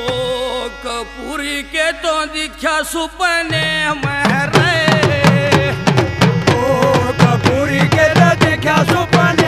ओ कपूरी के तो दिखा सुपने महरे ओ कपूरी के तो दिखा सुपने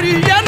Yeah.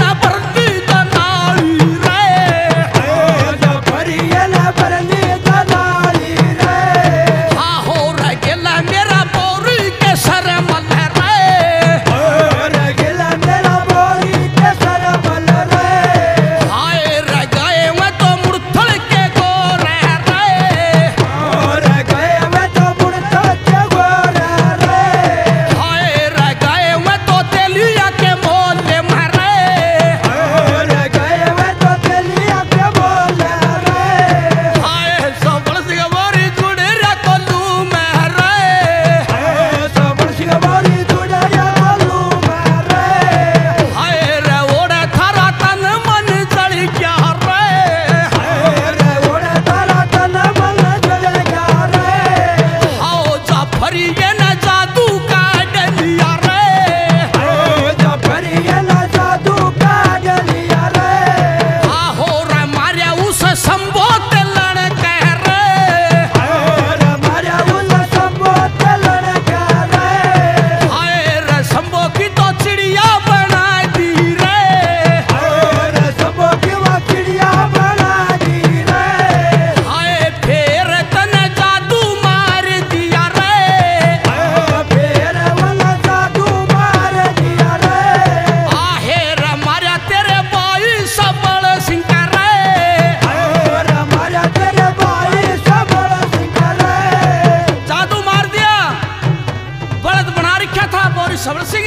समर सिंह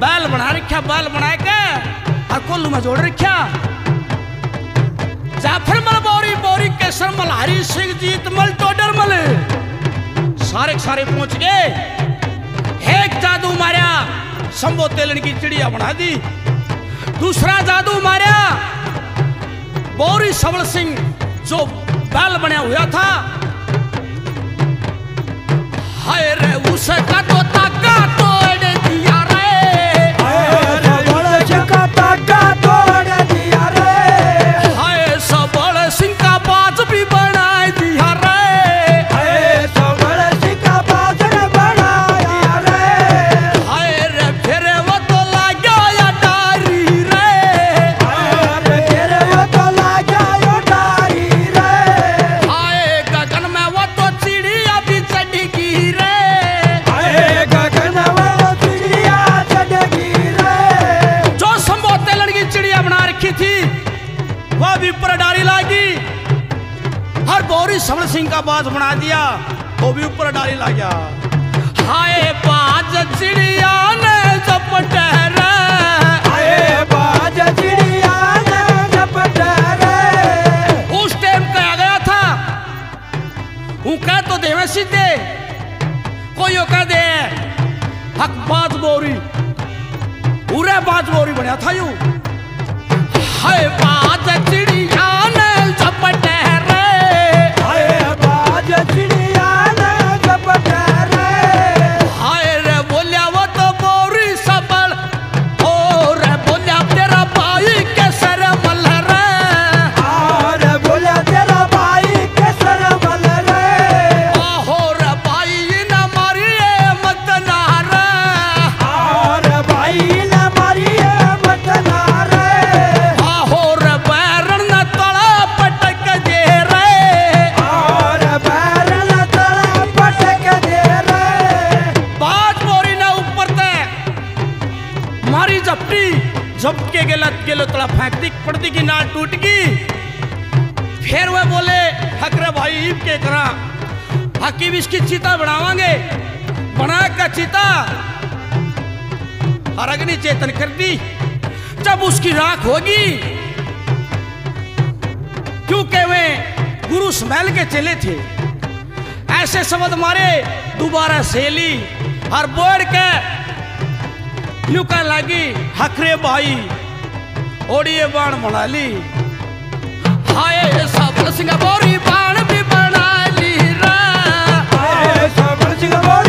बैल बना रखा, बाल बना के। और में जोड़ रखा। जाफ़र मल बौरी बौरी केसर मल, हरी सिंह जीत मल तो टोडर मल। सारे सारे पहुँच गए। एक जादू मारिया संभो तेलन की चिड़िया बना दी। दूसरा जादू मारिया, बौरी सबल सिंह, जो बैल बना हुआ था। Higher Você tá do tagado ऊपर अडारी लागी। हर गौरी समर सिंह का बाज बना दिया वो भी ऊपर अडारी ला गया हाय बाज चिड़िया ने जब उस टाइम कहा गया था तो देवे सीधे। कोई कह दे। हक बाज बोरी। पूरे बाज बोरी बनया था यू। झपटी, झपके गेला गेलो तला फेंक दी पड़ती की नाल टूट गई फिर वह बोले, हकरे भाई ईब के करा? हकीम इसकी चिता बनावांगे। बना का चिता? और अग्नि चेतन कर दी जब उसकी राख होगी, क्योंकि वे गुरु स्मैल के चले थे, ऐसे शब्द मारे, दोबारा सेली और बोड़ के लुका लगी, हखरे बाई, ओड़िए बाण मनाली। हाय सब सिंगापुरी बाण भी मनाली रा। हाय सब सिंगापुरी